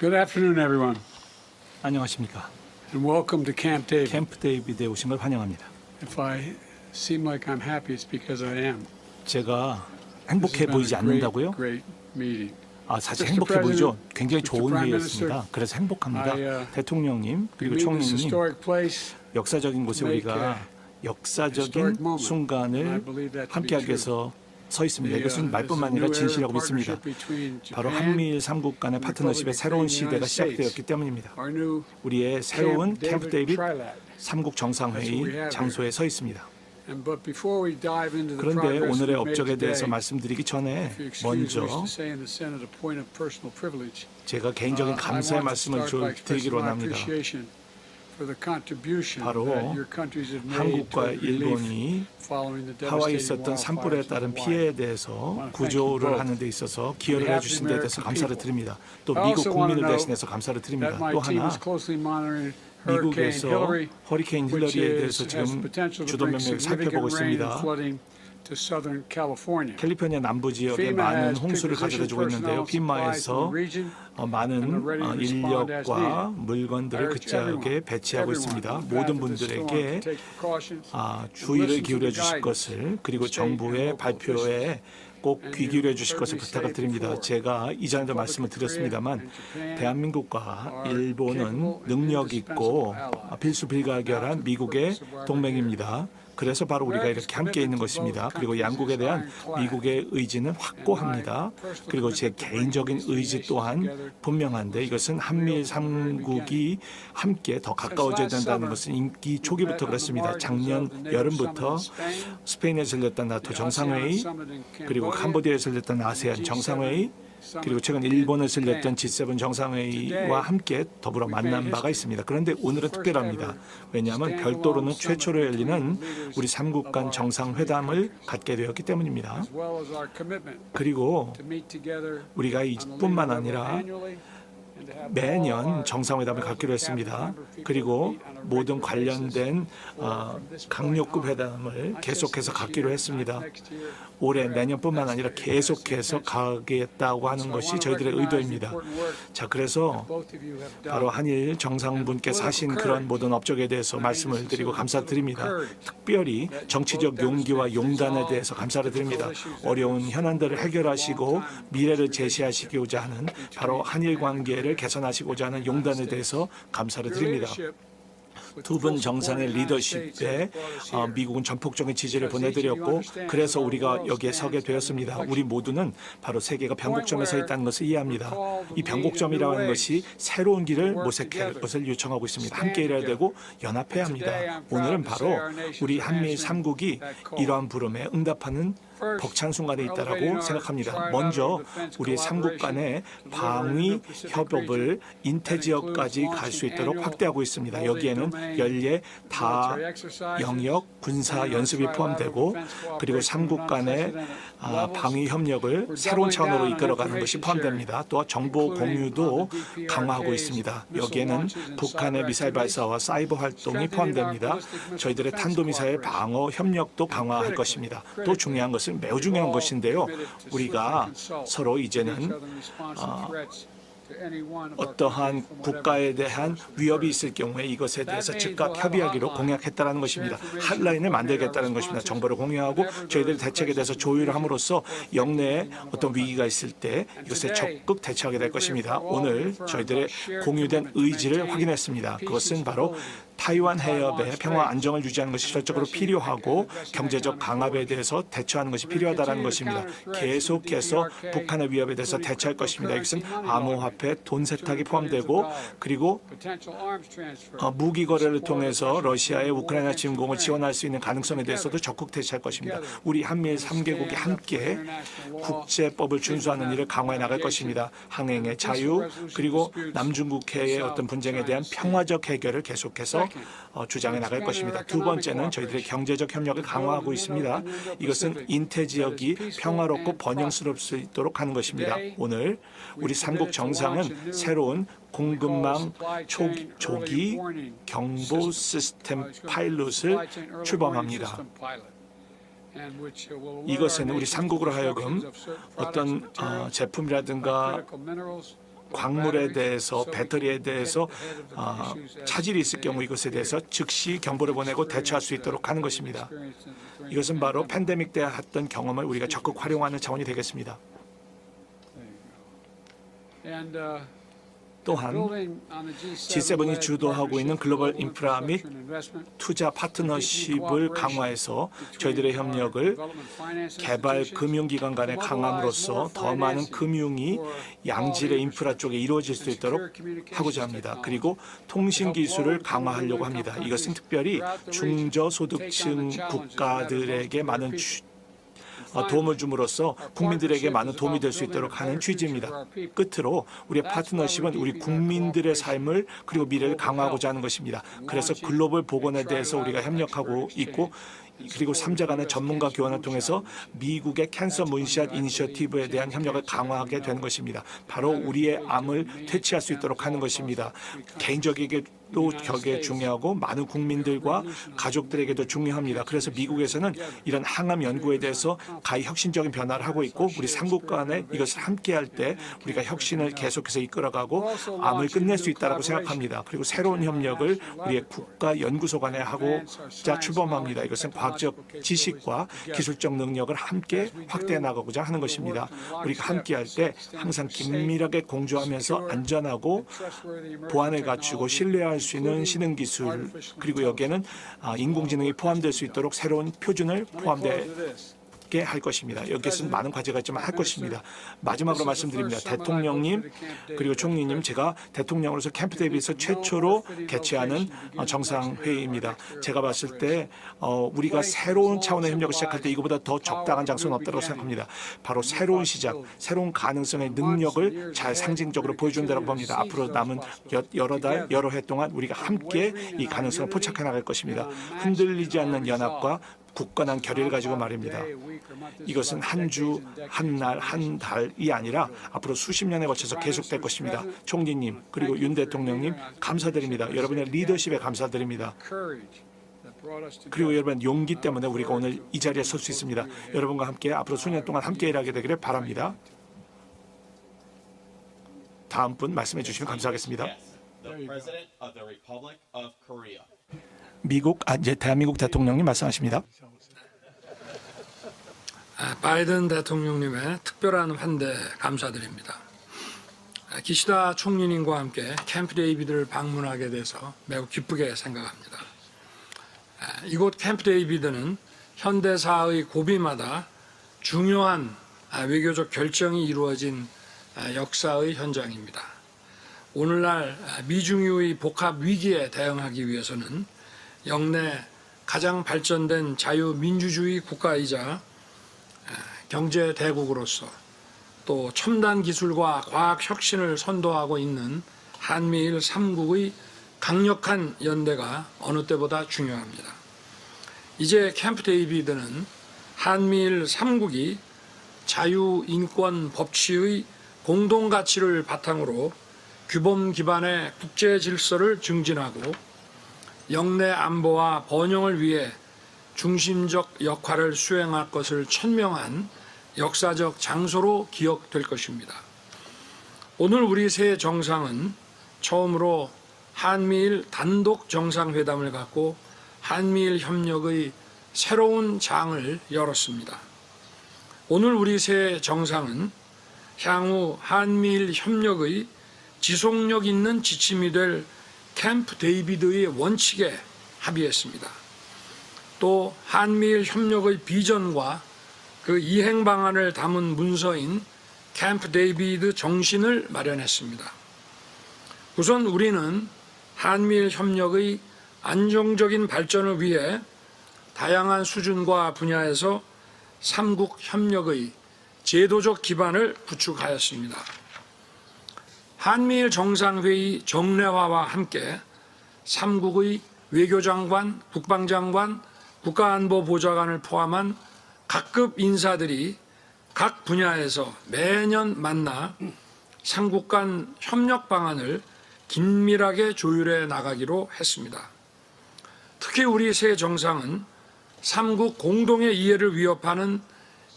Good afternoon, everyone, 안녕하십니까. and welcome to Camp David. 캠프 데이비드에 오신 걸 환영합니다. If I seem like I'm happy, it's because I am. 제가 행복해 보이지 않는다고요? great meeting. 아, 사실. 행복해 보이죠? 굉장히. 좋은 회의였습니다. 그래서 행복합니다. Uh, 대통령님 그리고 총리님 역사적인 곳에 우리가 역사적인 순간을 함께하기. 위해서 서 있습니다. Uh, 이것은 말뿐만 아니라 진실이라고 믿습니다. 바로 한미일 삼국 간의 and 파트너십의 새로운 시대가. 시작되었기 때문입니다. 우리의 새로운 캠프 데이빗 Trilat. 삼국 That's what we 정상회의 have 장소에 서 있습니다. 그런데 오늘의 업적에 대해서 말씀드리기 전에 먼저. 제가 개인적인 Uh, 감사의 말씀을 드리기로 합니다. 바로 that your countries have made 한국과 일본이 following the 하와이에 있었던 산불에 따른. 피해에 대해서 구조를 하는 데 있어서 기여를 해주신 데 대해서 감사를 드립니다. 또 미국 국민을 대신해서 감사를 드립니다. 또 하나 is closely monitoring Hurricane 미국에서 Hillary, 허리케인 힐러리에 대해서 지금 potential to 주도 면밀히 살펴보고 있습니다. 캘리포니아 남부 지역에 많은 홍수를 가져다 주고 있는데요. 어, 많은 어, 인력과. 물건들을 그 지역에 배치하고 있습니다. 모든 분들에게 아, 주의를 기울여 주실 것을 그리고 정부의 발표에 꼭 귀 기울여 주실 것을 부탁을 드립니다. 제가 이전에도 말씀을 드렸습니다만 대한민국과 일본은 능력 있고 indispensable allies. 필수 불가결한 미국의 동맹입니다. 그래서 바로 우리가 이렇게 함께 있는 것입니다. 그리고 양국에 대한 미국의 의지는 확고합니다. 그리고 제 개인적인 의지 또한 분명한데 이것은 한미일 삼국이 함께 더 가까워져야 된다는 것은 임기 초기부터 그렇습니다. 작년 여름부터 스페인에서 열렸던 나토 정상회의 그리고 캄보디아에서 열렸던 아세안 정상회의 그리고 최근 일본에서 열렸던 G7 정상회의와 함께 더불어 만난 바가 있습니다. 그런데 오늘은 특별합니다. 왜냐하면 별도로는 최초로 열리는 우리 삼국 간 정상회담을 갖게 되었기 때문입니다. 그리고 우리가 이뿐만 아니라 매년 정상회담을 갖기로 했습니다. 그리고 모든 관련된 어, 강력급 회담을 계속해서 갖기로 했습니다. 올해 내년뿐만 아니라 계속해서 가겠다고 하는 것이 저희들의 의도입니다. 자, 그래서 바로 한일 정상분께서 하신 그런 모든 업적에 대해서 말씀을 드리고 감사드립니다. 특별히 정치적 용기와 용단에 대해서 감사를 드립니다. 어려운 현안들을 해결하시고 미래를 제시하시고자 하는 바로 한일 관계를 개선하시고자 하는 용단에 대해서 감사를 드립니다. 두 분 정상의 리더십에 어, 미국은 전폭적인 지지를 보내드렸고 그래서 우리가 여기에 서게 되었습니다. 우리 모두는 바로 세계가 변곡점에 서 있다는 것을 이해합니다. 이 변곡점이라는 하 것이 새로운 길을 모색할 것을 요청하고 있습니다. 함께 일해야 되고 연합해야 합니다. 오늘은 바로 우리 한미 삼국이 이러한 부름에 응답하는 벅찬 순간에 있다라고 생각합니다. 먼저 우리 삼국 간의 방위 협업을 인태 지역까지 갈 수 있도록 확대하고 있습니다. 여기에는 연례 다 영역 군사 연습이 포함되고 그리고 삼국 간의 아, 방위 협력을 새로운 차원으로 이끌어가는 것이 포함됩니다. 또 정보 공유도 강화하고 있습니다. 여기에는 북한의 미사일 발사와 사이버 활동이 포함됩니다. 저희들의 탄도미사일 방어 협력도 강화할 것입니다. 또 중요한 것은 매우 중요한 것인데요. 우리가 서로 이제는 어, 어떠한 국가에 대한 위협이 있을 경우에 이것에 대해서 즉각 협의하기로 공약했다는 것입니다. 핫라인을 만들겠다는 것입니다. 정보를 공유하고 저희들 대책에 대해서 조율을 함으로써 영내에 어떤 위기가 있을 때 이것에 적극 대처하게 될 것입니다. 오늘 저희들의 공유된 의지를 확인했습니다. 그것은 바로 타이완 해협의 평화 안정을 유지하는 것이 실질적으로 필요하고 경제적 강압에 대해서 대처하는 것이 필요하다는 것입니다. 계속해서 북한의 위협에 대해서 대처할 것입니다. 이것은 암호화폐, 돈 세탁이 포함되고 그리고 어, 무기 거래를 통해서 러시아의 우크라이나 침공을 지원할 수 있는 가능성에 대해서도 적극 대처할 것입니다. 우리 한미일 3개국이 함께 국제법을 준수하는 일을 강화해 나갈 것입니다. 항행의 자유 그리고 남중국해의 어떤 분쟁에 대한 평화적 해결을 계속해서 어, 주장해 나갈 것입니다. 두 번째는 저희들의 경제적 협력을 강화하고 있습니다. 이것은 인태 지역이 평화롭고 번영스러울 수 있도록 하는 것입니다. 오늘 우리 삼국 정상은 새로운 공급망 초기, 조기 경보 시스템 파일럿을 출범합니다. 이것은 우리 삼국으로 하여금 어떤 어, 제품이라든가 광물에 대해서 배터리에 대해서 아, 차질이 있을 경우 이것에 대해서 즉시 경보를 보내고 대처할 수 있도록 하는 것입니다. 이것은 바로 팬데믹 때 했던 경험을 우리가 적극 활용하는 차원이 되겠습니다. 또한 G7이 주도하고 있는 글로벌 인프라 및 투자 파트너십을 강화해서 저희들의 협력을 개발 금융기관 간에 강함으로써 더 많은 금융이 양질의 인프라 쪽에 이루어질 수 있도록 하고자 합니다. 그리고 통신 기술을 강화하려고 합니다. 이것은 특별히 중저소득층 국가들에게 많은 도움을 줌으로써 국민들에게 많은 도움이 될 수 있도록 하는 취지입니다. 끝으로 우리의 파트너십은 우리 국민들의 삶을 그리고 미래를 강화하고자 하는 것입니다. 그래서 글로벌 보건에 대해서 우리가 협력하고 있고 그리고 삼자 간의 전문가 교환을 통해서 미국의 캔서 문샷 이니셔티브에 대한 협력을 강화하게 된 것입니다. 바로 우리의 암을 퇴치할 수 있도록 하는 것입니다. 개인적에게 도 격에 중요하고 많은 국민들과 가족들에게도 중요합니다. 그래서 미국에서는 이런 항암 연구에 대해서 가히 혁신적인 변화를 하고 있고 우리 삼국 간에 이것을 함께할 때 우리가 혁신을 계속해서 이끌어가고 암을 끝낼 수 있다고 생각합니다. 그리고 새로운 협력을 우리의 국가 연구소 간에 하고자 출범합니다. 이것은 과학적 지식과 기술적 능력을 함께 확대해 나가고자 하는 것입니다. 우리가 함께할 때 항상 긴밀하게 공조하면서 안전하고 보안을 갖추고 신뢰할 수 있는 신흥 기술 그리고 여기에는 아, 인공지능이 포함될 수 있도록 새로운 표준을 포함 되게 할 것입니다. 여기에서는 많은 과제가 있지만 할 것입니다. 마지막으로 말씀드립니다. 대통령님 그리고 총리님 제가 대통령으로서 캠프 데이비에서 최초로 개최하는 어, 정상회의입니다. 제가 봤을 때 어, 우리가 새로운 차원의 협력을 시작할 때 이거보다 더 적당한 장소는 없다고 생각합니다. 바로 새로운 시작, 새로운 가능성의 능력을 잘 상징적으로 보여준다고 봅니다. 앞으로 남은 여- 여러 달, 여러 해 동안 우리가 함께 이 가능성을 포착해 나갈 것입니다. 흔들리지 않는 연합과 굳건한 결의를 가지고 말입니다. 이것은 한 주, 한 날, 한 달이 아니라 앞으로 수십 년에 걸쳐서 계속될 것입니다. 총리님 그리고 윤 대통령님 감사드립니다. 여러분의 리더십에 감사드립니다. 그리고 여러분 용기 때문에 우리가 오늘 이 자리에 설 수 있습니다. 여러분과 함께 앞으로 수년 동안 함께 일하게 되기를 바랍니다. 다음 분 말씀해 주시면 감사하겠습니다. the President of the Republic of Korea. 미국 아, 이제 대한민국 대통령님 말씀하십니다. 아, 바이든 대통령님의 특별한 환대 감사드립니다. 아, 기시다 총리님과 함께 캠프 데이비드를 방문하게 돼서 매우 기쁘게 생각합니다. 아, 이곳 캠프 데이비드는 현대사의 고비마다 중요한 아, 외교적 결정이 이루어진 아, 역사의 현장입니다. 오늘날 아, 미증유의 복합 위기에 대응하기 위해서는 역내 가장 발전된 자유민주주의 국가이자 경제 대국으로서 또 첨단 기술과 과학 혁신을 선도하고 있는 한미일 3국의 강력한 연대가 어느 때보다 중요합니다. 이제 캠프 데이비드는 한미일 3국이 자유, 인권, 법치의 공동 가치를 바탕으로 규범 기반의 국제 질서를 증진하고 영내 안보와 번영을 위해 중심적 역할을 수행할 것을 천명한 역사적 장소로 기억될 것입니다. 오늘 우리 새 정상은 처음으로 한미일 단독 정상회담을 갖고 한미일 협력의 새로운 장을 열었습니다. 오늘 우리 새 정상은 향후 한미일 협력의 지속력 있는 지침이 될 캠프 데이비드의 원칙에 합의했습니다. 또 한미일 협력의 비전과 그 이행 방안을 담은 문서인 캠프 데이비드 정신을 마련했습니다. 우선 우리는 한미일 협력의 안정적인 발전을 위해 다양한 수준과 분야에서 삼국 협력의 제도적 기반을 구축하였습니다. 한미일 정상회의 정례화와 함께 삼국의 외교장관, 국방장관, 국가안보보좌관을 포함한 각급 인사들이 각 분야에서 매년 만나 삼국 간 협력 방안을 긴밀하게 조율해 나가기로 했습니다. 특히 우리 새 정상은 삼국 공동의 이해를 위협하는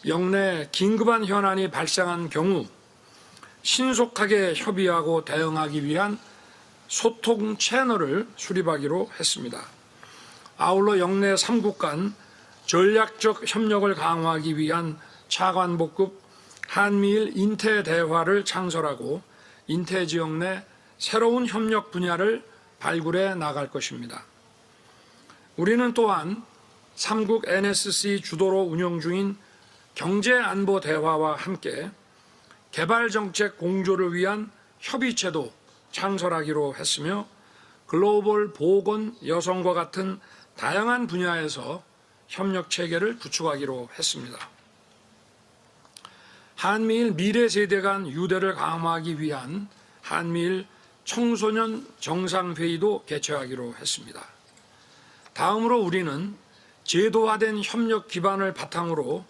영내 긴급한 현안이 발생한 경우 신속하게 협의하고 대응하기 위한 소통 채널을 수립하기로 했습니다. 아울러 영내 3국 간 전략적 협력을 강화하기 위한 차관복급 한미일 인태 대화를 창설하고 인태 지역 내 새로운 협력 분야를 발굴해 나갈 것입니다. 우리는 또한 3국 NSC 주도로 운영 중인 경제안보 대화와 함께 개발정책 공조를 위한 협의체도 창설하기로 했으며 글로벌 보건 여성과 같은 다양한 분야에서 협력 체계를 구축하기로 했습니다. 한미일 미래 세대 간 유대를 강화하기 위한 한미일 청소년 정상회의도 개최하기로 했습니다. 다음으로 우리는 제도화된 협력 기반을 바탕으로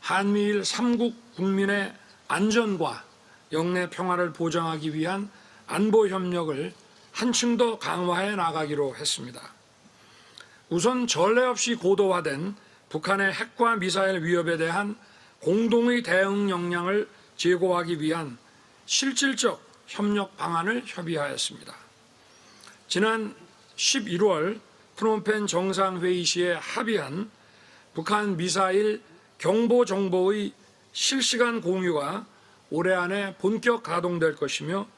한미일 3국 국민의 안전과 영내 평화를 보장하기 위한 안보 협력을 한층 더 강화해 나가기로 했습니다. 우선 전례 없이 고도화된 북한의 핵과 미사일 위협에 대한 공동의 대응 역량을 제고하기 위한 실질적 협력 방안을 협의하였습니다. 지난 11월 프놈펜 정상회의 시에 합의한 북한 미사일 경보 정보의 실시간 공유가 올해 안에 본격 가동될 것이며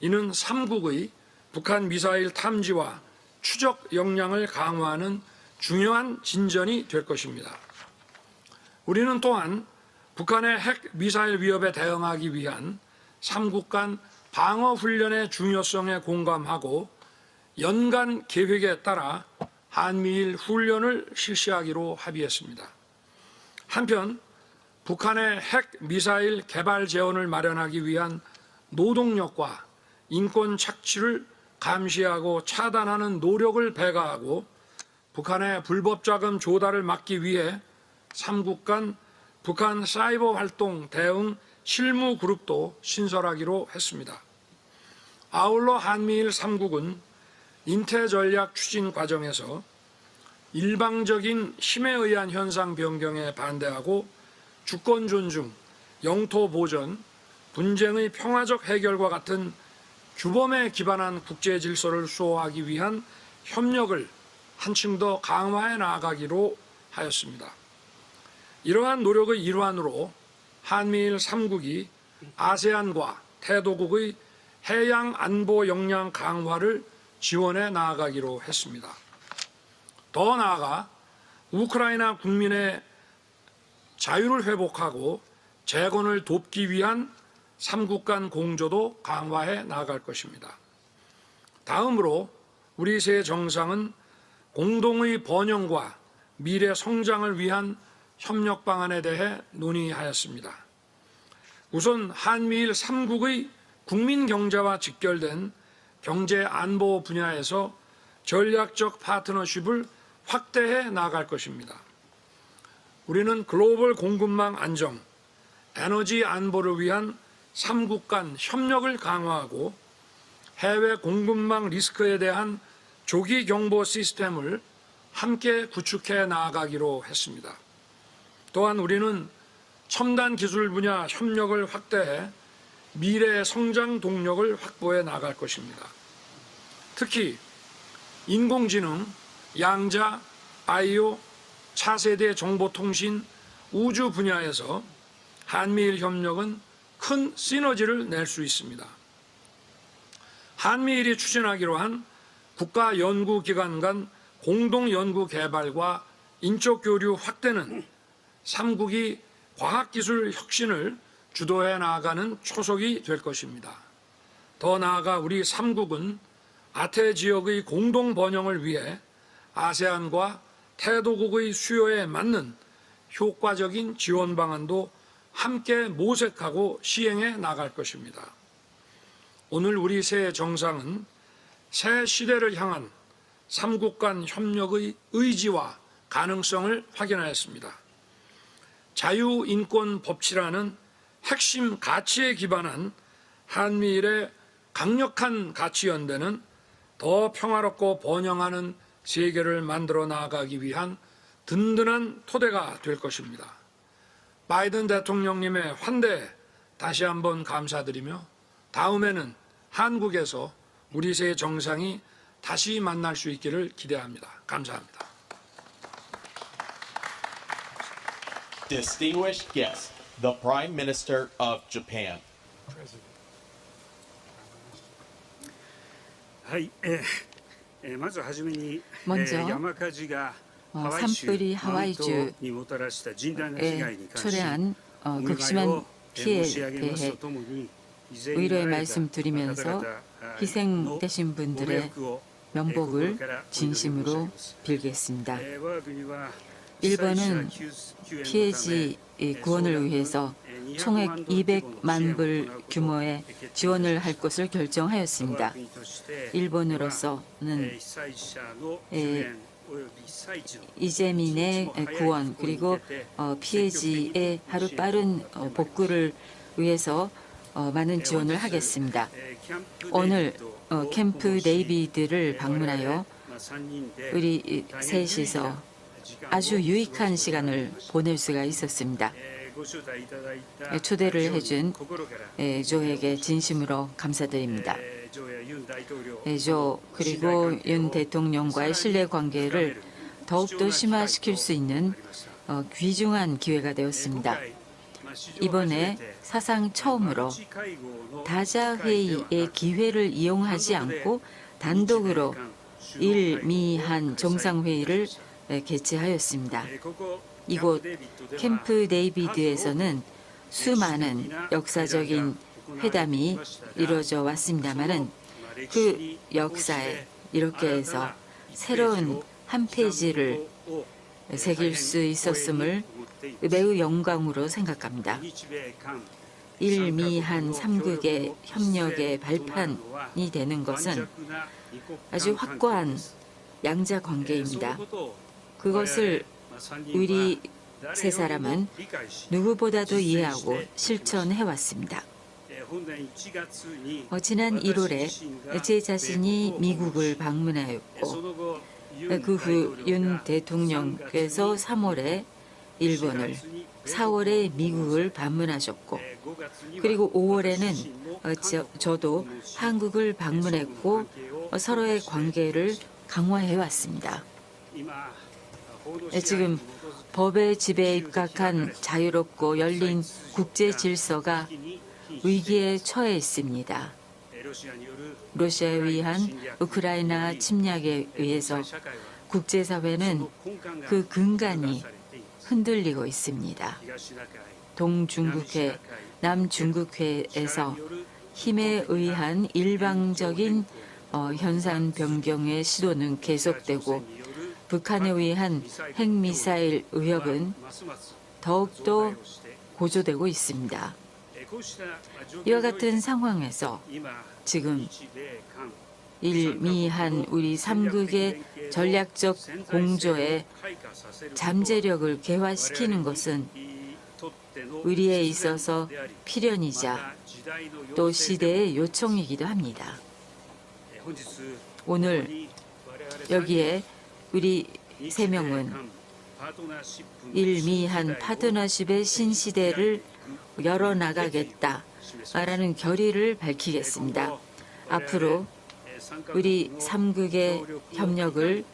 이는 3국의 북한 미사일 탐지와 추적 역량을 강화하는 중요한 진전이 될 것입니다. 우리는 또한 북한의 핵 미사일 위협에 대응하기 위한 3국 간 방어 훈련의 중요성에 공감하고 연간 계획에 따라 한미일 훈련을 실시하기로 합의했습니다. 한편 북한의 핵 미사일 개발 재원을 마련하기 위한 노동력과 인권 착취를 감시하고 차단하는 노력을 배가하고 북한의 불법 자금 조달을 막기 위해 3국 간 북한 사이버 활동 대응 실무 그룹도 신설하기로 했습니다. 아울러 한미일 3국은 인태 전략 추진 과정에서 일방적인 힘에 의한 현상 변경에 반대하고 주권 존중, 영토 보전, 분쟁의 평화적 해결과 같은 규범에 기반한 국제 질서를 수호하기 위한 협력을 한층 더 강화해 나가기로 하였습니다. 이러한 노력의 일환으로 한미일 3국이 아세안과 태도국의 해양 안보 역량 강화를 지원해 나아가기로 했습니다. 더 나아가 우크라이나 국민의 자유를 회복하고 재건을 돕기 위한 3국 간 공조도 강화해 나아갈 것입니다. 다음으로 우리 새 정상은 공동의 번영과 미래 성장을 위한 협력 방안에 대해 논의하였습니다. 우선 한미일 3국의 국민 경제와 직결된 경제 안보 분야에서 전략적 파트너십을 확대해 나갈 것입니다. 우리는 글로벌 공급망 안정, 에너지 안보를 위한 3국 간 협력을 강화하고 해외 공급망 리스크에 대한 조기 경보 시스템을 함께 구축해 나아가기로 했습니다. 또한 우리는 첨단 기술 분야 협력을 확대해 미래 성장 동력을 확보해 나갈 것입니다. 특히 인공지능, 양자, 바이오, 차세대 정보통신, 우주 분야에서 한미일 협력은 큰 시너지를 낼 수 있습니다. 한미일이 추진하기로 한 국가연구기관 간 공동연구 개발과 인적 교류 확대는 삼국이 과학기술 혁신을 주도해 나가는 초석이 될 것입니다. 더 나아가 우리 삼국은 아태 지역의 공동 번영을 위해 아세안과 태도국의 수요에 맞는 효과적인 지원 방안도 함께 모색하고 시행해 나갈 것입니다. 오늘 우리 새 정상은 새 시대를 향한 삼국 간 협력의 의지와 가능성을 확인하였습니다. 자유인권 법치라는 핵심 가치에 기반한 한미일의 강력한 가치 연대는 더 평화롭고 번영하는 세계를 만들어 나가기 위한 든든한 토대가 될 것입니다. 바이든 대통령님의 환대 다시 한번 감사드리며 다음에는 한국에서 우리 세 정상이 다시 만날 수 있기를 기대합니다. 감사합니다. Distinguished guests, the Prime Minister of Japan. はい、えーえーまずはじめに、 먼저 산불이 어, 하와이주에 예, 초래한 어, 극심한 피해에 대해 의뢰의 말씀 드리면서 희생되신 분들의 명복을 진심으로 빌겠습니다. 일본은 피해지 구원을 위해서 총액 200만 불 규모의 지원을 할 것을 결정하였습니다. 일본으로서는 이재민의 구원 그리고 어, 피해지의 하루 빠른 어, 복구를 위해서 어, 많은 지원을 하겠습니다. 오늘 캠프 데이비드를 방문하여 우리 셋이서 아주 유익한 시간을 보낼 수가 있었습니다. 초대를 해준 예, 조에게 진심으로 감사드립니다. 예, 조 그리고 윤 대통령과의 신뢰 관계를 더욱더 심화시킬 수 있는 어, 귀중한 기회가 되었습니다. 이번에 사상 처음으로 다자 회의의 기회를 이용하지 않고 단독으로 일미한 정상회의를 예, 개최하였습니다. 이곳 캠프 데이비드에서는 수많은 역사적인 회담이 이루어져 왔습니다마는 그 역사에 이렇게 해서 새로운 한 페이지를 새길 수 있었음을 매우 영광으로 생각합니다. 일미한 삼국의 협력의 발판이 되는 것은 아주 확고한 양자 관계입니다. 그것을 우리 세 사람은 누구보다도 이해하고 실천해 왔습니다. 어, 지난 1월에 제 자신이 미국을 방문하였고 그 후 윤 대통령께서 3월에 일본을 4월에 미국을 방문하셨고 그리고 5월에는 어, 저, 저도 한국을 방문했고 어, 서로의 관계를 강화해 왔습니다. 예, 지금 법의 지배에 입각한 자유롭고 열린 국제 질서가 위기에 처해 있습니다. 러시아에 의한 우크라이나 침략에 의해서 국제사회는 그 근간이 흔들리고 있습니다. 동중국해, 남중국해에서 힘에 의한 일방적인 어, 현상 변경의 시도는 계속되고 북한에 의한 핵미사일 의혹은 더욱더 고조되고 있습니다. 이와 같은 상황에서 지금 일미한 우리 삼국의 전략적 공조에 잠재력을 개화시키는 것은 우리에 있어서 필연이자 또 시대의 요청이기도 합니다. 오늘 여기에 우리 세 명은 일미한 파트너십의 신시대를 열어나가겠다라는 결의를 밝히겠습니다. 앞으로 우리 삼국의 협력을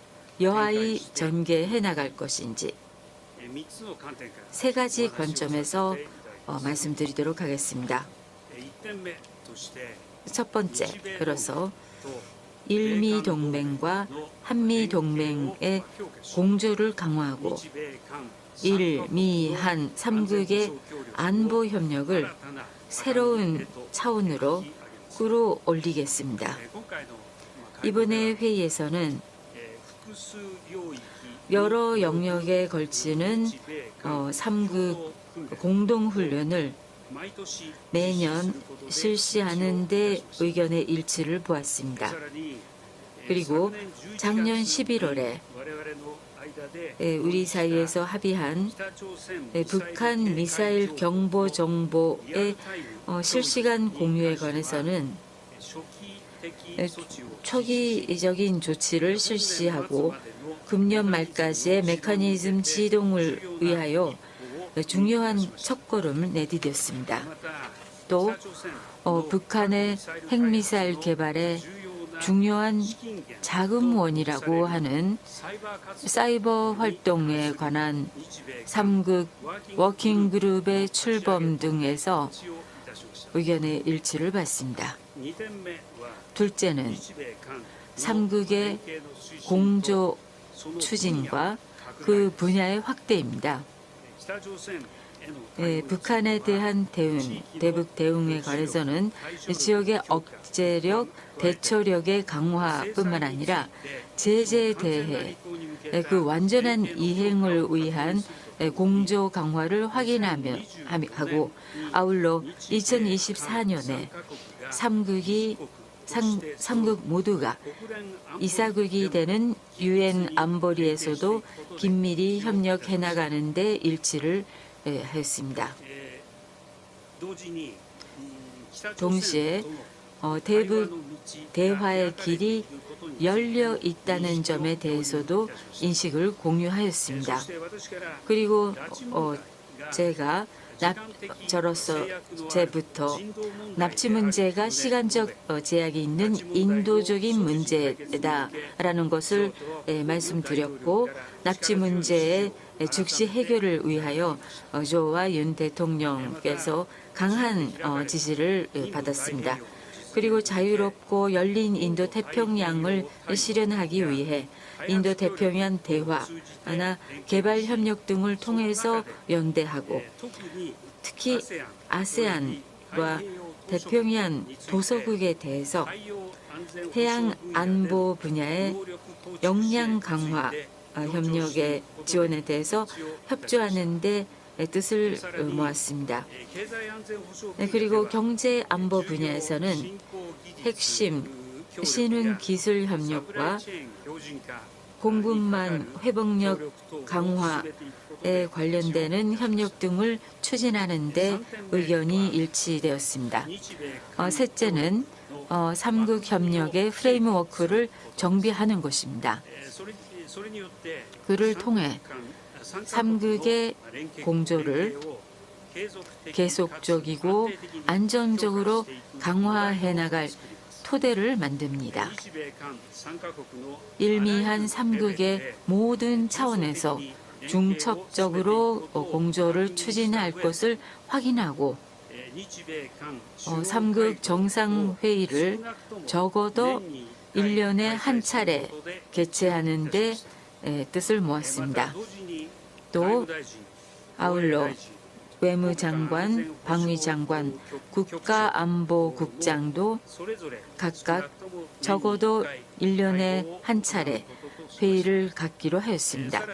여하이 전개해 나갈 것인지 세 가지 관점에서 어, 말씀드리도록 하겠습니다. 첫 번째, 그래서 일미 동맹과 한미 동맹의 공조를 강화하고 일미한 삼국의 안보 협력을 새로운 차원으로 끌어올리겠습니다. 이번에 회의에서는 여러 영역에 걸치는 어, 삼국 공동훈련을 매년 실시하는 데 의견의 일치를 보았습니다. 그리고 작년 11월에 우리 사이에서 합의한 예, 북한 미사일 경보 정보의 어, 실시간 공유에 관해서는 예, 초기적인 조치를 실시하고 금년 말까지의 메커니즘 지동을 위하여 중요한 첫걸음을 내디뎠습니다. 또 어, 북한의 핵미사일 개발에 중요한 자금원이라고 하는 사이버 활동에 관한 3극 워킹그룹의 출범 등에서 의견의 일치를 받습니다. 둘째는 3극의 공조 추진과 그 분야의 확대입니다. 예, 북한에 대한 대응, 대북 대응에 관해서는 지역의 억제력, 대처력의 강화뿐만 아니라 제재에 대해 예, 그 완전한 이행을 위한 예, 공조 강화를 확인하며 하고 아울러 2024년에 3극이 상, 3극 모두가 이사극이 되는 유엔 안보리에서도 긴밀히 협력해 나가는 데 일치를 예, 했습니다. 동시에 어, 대북 대화의 길이 열려 있다는 점에 대해서도 인식을 공유하였습니다. 그리고 어, 제가 납, 저로서 제부터 납치 문제가 시간적 어, 제약이 있는 인도적인 문제다라는 것을 예, 말씀드렸고 납치 문제의 즉시 해결을 위하여 어, 조와 윤 대통령께서 강한 어, 지지를 예, 받았습니다. 그리고 자유롭고 열린 인도 태평양을 실현하기 위해 인도 태평양 대화나 개발 협력 등을 통해서 연대하고 특히 아세안과 태평양 도서국에 대해서 해양 안보 분야의 역량 강화 어, 협력의 지원에 대해서 협조하는 데 뜻을 모았습니다. 네, 그리고 경제 안보 분야에서는 핵심 신흥 기술 협력과 공급망 회복력 강화에 관련되는 협력 등을 추진하는 데 의견이 일치되었습니다. 어, 셋째는 어, 3국 협력의 프레임워크를 정비하는 것입니다. 그를 통해 3극의 공조를 계속적이고 안정적으로 강화해 나갈 토대를 만듭니다. 일미한 3극의 모든 차원에서 중첩적으로 공조를 추진할 것을 확인하고 3극 정상회의를 적어도 1년에 한 차례 개최하는 데 뜻을 모았습니다. 또 아울러 외무장관, 방위장관, 국가안보국장도 각각 적어도 1년에 한 차례 회의를 갖기로 하였습니다.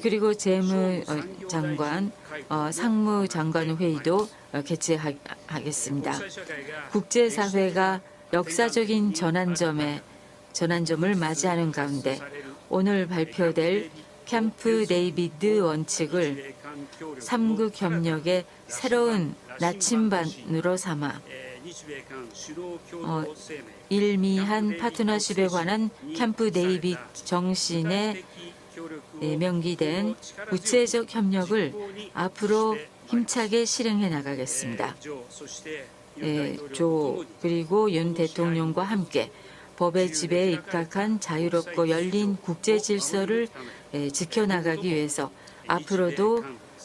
그리고 재무장관, 어, 상무장관 회의도 개최하겠습니다. 국제사회가 역사적인 전환점에 전환점을 맞이하는 가운데 오늘 발표될 캠프 데이비드 원칙을 3국 협력의 새로운 나침반으로 삼아 어, 일미한 파트너십에 관한 캠프 데이비드 정신에 명기된 구체적 협력을 앞으로 힘차게 실행해 나가겠습니다. 예, 조 그리고 윤 대통령과 함께 법의 지배에 입각한 자유롭고 열린 국제 질서를 예, 지켜나가기 위해서 앞으로도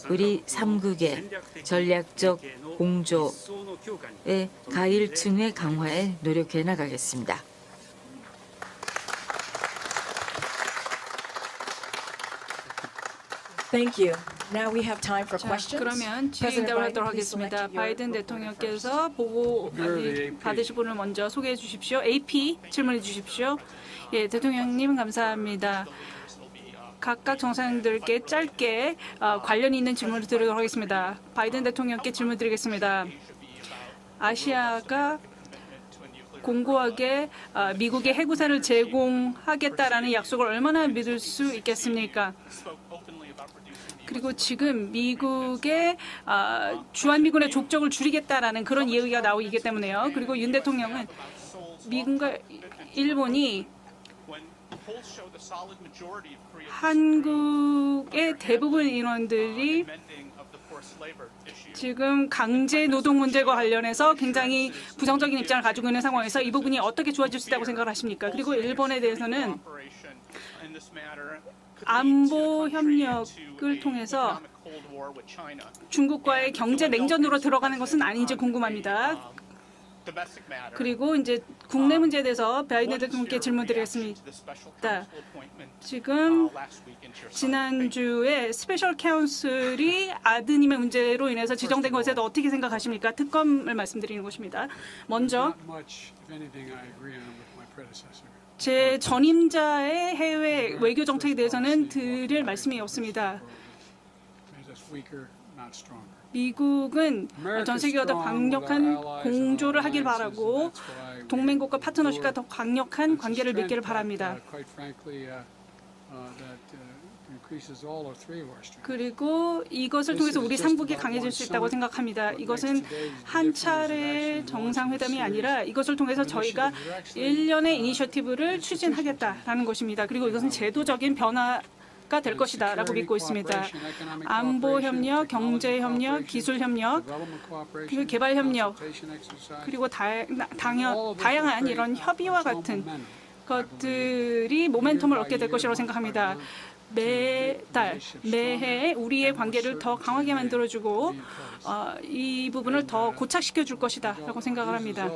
우리 3국의 전략적 공조의 가일층의 강화에 노력해 나가겠습니다. Thank you. Now we have time for 자, questions. 그러면 President 질의응답을 Biden, 하도록 하겠습니다. 바이든 대통령께서 보고 AP. 받으실 분을 먼저 소개해 주십시오. AP 질문해 주십시오. 예, 대통령님 감사합니다. 각각 정상들께 짧게 어, 관련 있는 질문을 드리도록 하겠습니다. 바이든 대통령께 질문 드리겠습니다. 아시아가 공고하게 어, 미국의 해구사를 제공하겠다라는 약속을 얼마나 믿을 수 있겠습니까? 그리고 지금 미국의 아, 주한미군의 족적을 줄이겠다라는 그런 얘기가 나오고 있기 때문에요. 그리고 윤 대통령은 미국과 일본이 한국의 대부분 인원들이 지금 강제 노동 문제와 관련해서 굉장히 부정적인 입장을 가지고 있는 상황에서 이 부분이 어떻게 좋아질 수 있다고 생각을 하십니까? 그리고 일본에 대해서는 안보 협력을 통해서 중국과의 경제 냉전으로 들어가는 것은 아닌지 궁금합니다. 그리고 이제 국내 문제에 대해서 바이든 대통령께 질문드리겠습니다. 지금 지난주에 special counsel이 아드님의 문제로 인해서 지정된 것에 대해서 어떻게 생각하십니까? 특검을 말씀드리는 것입니다. 먼저. 제 전임자의 해외 외교 정책에 대해서는 드릴 말씀이 없습니다. 미국은 전 세계와 더 강력한 공조를 하길 바라고 동맹국과 파트너십과 더 강력한 관계를 맺기를 바랍니다. Uh, uh, uh. 그리고 이것을 통해서 우리 삼국이 강해질 수 있다고 생각합니다. 이것은 한 차례 정상회담이 아니라 이것을 통해서 저희가 일련의 이니셔티브를 추진하겠다라는 것입니다. 그리고 이것은 제도적인 변화 가될 것이다 라고 믿고 있습니다. 안보 협력, 경제 협력, 기술 협력, 그리고 개발 협력, 그리고 다, 당연, 다양한 이런 협의와 같은 것들이 모멘텀을 얻게 될 것이라고 생각합니다. 매달, 매해 우리의 관계를 더 강하게 만들어주고 어, 이 부분을 더 고착시켜 줄 것이다라고 생각을 합니다.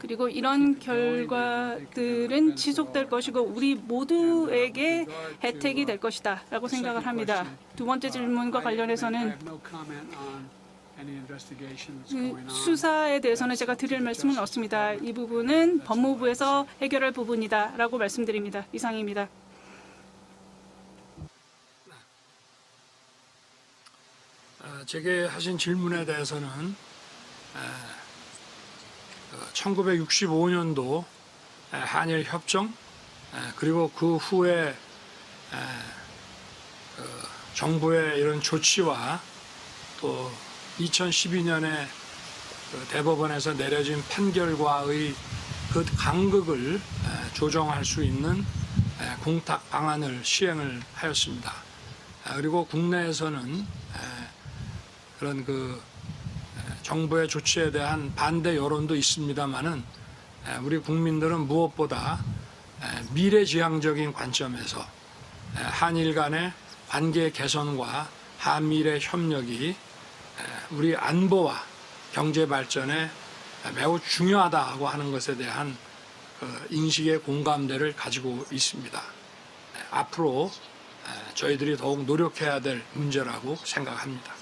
그리고 이런 결과들은 지속될 것이고 우리 모두에게 혜택이 될 것이다라고 생각을 합니다. 두 번째 질문과 관련해서는 그. 수사에 대해서는 제가 드릴 말씀은 없습니다. 이 부분은 법무부에서 해결할 부분이다라고 말씀드립니다. 이상입니다. 제게 하신 질문에 대해서는 에, 어, 1965년도 한일 협정 에, 그리고 그 후에 에, 그 정부의 이런 조치와 또 2012년에 그 대법원에서 내려진 판결과의 그 간극을 에, 조정할 수 있는 에, 공탁 방안을 시행을 하였습니다. 아, 그리고 국내에서는 에, 그런 그 에, 정부의 조치에 대한 반대 여론도 있습니다만은 우리 국민들은 무엇보다 에, 미래지향적인 관점에서 에, 한일 간의 관계 개선과 한미일의 협력이 에, 우리 안보와 경제 발전에 매우 중요하다고 하는 것에 대한 그 인식의 공감대를 가지고 있습니다. 에, 앞으로 에, 저희들이 더욱 노력해야 될 문제라고 생각합니다.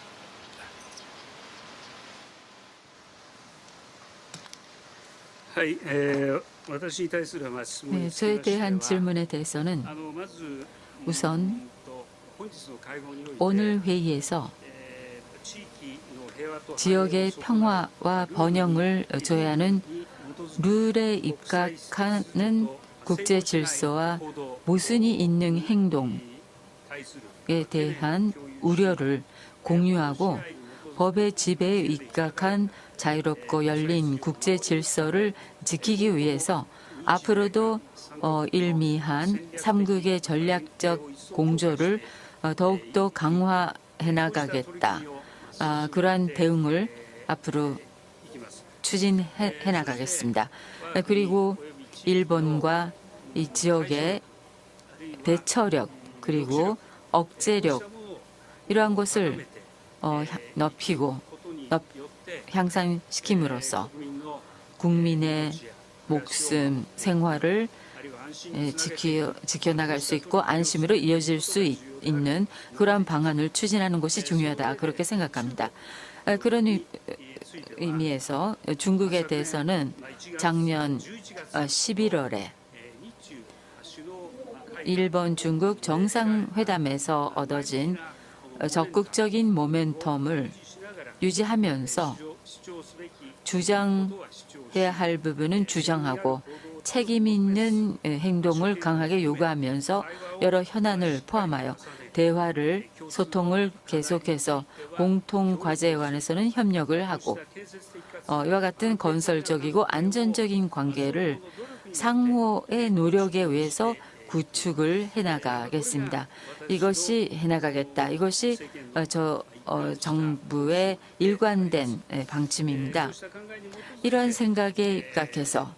네, 저에 대한 질문에 대해서는 우선 오늘 회의에서 지역의 평화와 번영을 조회하는 룰에 입각하는 국제 질서와 모순이 있는 행동에 대한 우려를 공유하고 법의 지배에 입각한 자유롭고 열린 국제 질서를 지키기 위해서 앞으로도 어, 일미한 삼국의 전략적 공조를 어, 더욱더 강화해 나가겠다. 아, 그러한 대응을 앞으로 추진해 해 나가겠습니다. 아, 그리고 일본과 이 지역의 대처력 그리고 억제력 이러한 것을 어, 향- 높이고 높, 향상시킴으로써 국민의 목숨, 생활을 예, 지켜, 지켜 나갈 수 있고 안심으로 이어질 수 있, 는 그러한 방안을 추진하는 것이 중요하다. 그렇게 생각합니다. 아, 그런 의- 의미에서 중국에 대해서는 작년 11월에 일본 중국 정상회담에서 얻어진 적극적인 모멘텀을 유지하면서 주장해야 할 부분은 주장하고 책임 있는 행동을 강하게 요구하면서 여러 현안을 포함하여 대화를 소통을 계속해서 공통 과제에 관해서는 협력을 하고 어, 이와 같은 건설적이고 안전적인 관계를 상호의 노력에 의해서 구축을 해나가겠습니다. 이것이 해나가겠다. 이것이 어, 저 어, 정부의 일관된 예, 방침입니다. 이러한 생각에 입각해서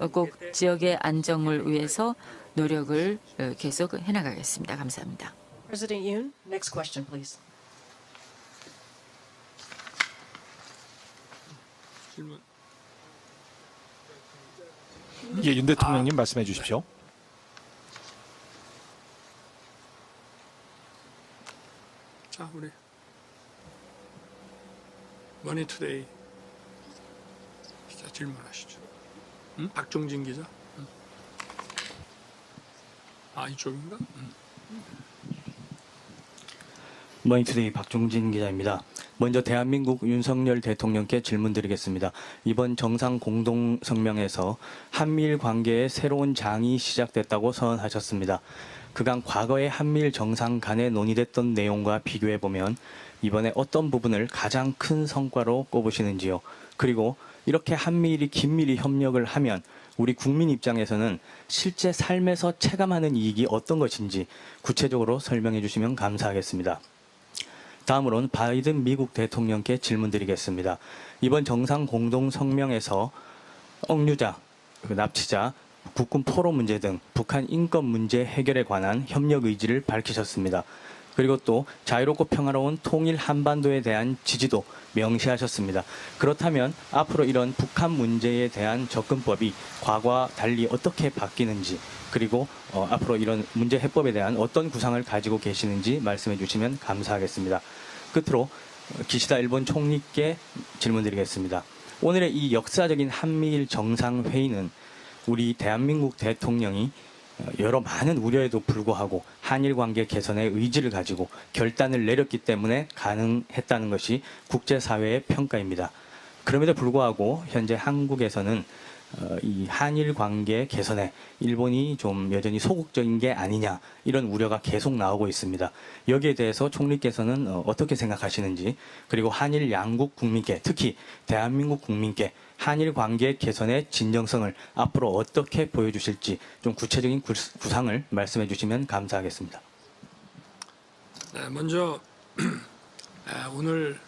어, 꼭 지역의 안정을 위해서 노력을 어, 계속 해나가겠습니다. 감사합니다. President Yoon, next question, please. 질문. 예, 윤 대통령님 말씀해 주십시오. 자, 우리 머니투데이 기자 질문하시죠. 응? 박종진 기자. 응. 아 이쪽인가? 응. 머니투데이 박종진 기자입니다. 먼저 대한민국 윤석열 대통령께 질문드리겠습니다. 이번 정상 공동 성명에서 한미일 관계의 새로운 장이 시작됐다고 선언하셨습니다. 그간 과거의 한미일 정상 간에 논의됐던 내용과 비교해 보면 이번에 어떤 부분을 가장 큰 성과로 꼽으시는지요? 그리고 이렇게 한미일이 긴밀히 협력을 하면 우리 국민 입장에서는 실제 삶에서 체감하는 이익이 어떤 것인지 구체적으로 설명해 주시면 감사하겠습니다. 다음으로는 바이든 미국 대통령께 질문드리겠습니다. 이번 정상 공동 성명에서 억류자, 그 납치자, 국군 포로 문제 등 북한 인권 문제 해결에 관한 협력 의지를 밝히셨습니다. 그리고 또 자유롭고 평화로운 통일 한반도에 대한 지지도 명시하셨습니다. 그렇다면 앞으로 이런 북한 문제에 대한 접근법이 과거와 달리 어떻게 바뀌는지 그리고 어, 앞으로 이런 문제 해법에 대한 어떤 구상을 가지고 계시는지 말씀해 주시면 감사하겠습니다. 끝으로 어, 기시다 일본 총리께 질문드리겠습니다. 오늘의 이 역사적인 한미일 정상회의는 우리 대한민국 대통령이 어, 여러 많은 우려에도 불구하고 한일 관계 개선의 의지를 가지고 결단을 내렸기 때문에 가능했다는 것이 국제사회의 평가입니다. 그럼에도 불구하고 현재 한국에서는 어, 이 한일 관계 개선에 일본이 좀 여전히 소극적인 게 아니냐 이런 우려가 계속 나오고 있습니다. 여기에 대해서 총리께서는 어, 어떻게 생각하시는지 그리고 한일 양국 국민께 특히 대한민국 국민께 한일 관계 개선의 진정성을 앞으로 어떻게 보여주실지 좀 구체적인 구- 구상을 말씀해 주시면 감사하겠습니다. 네, 먼저 에, 오늘